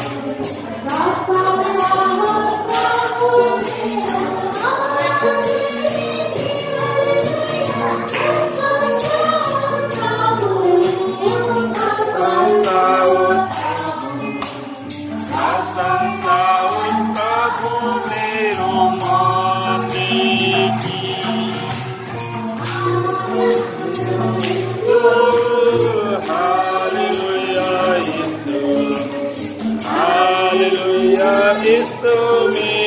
Hallelujah, it's so me.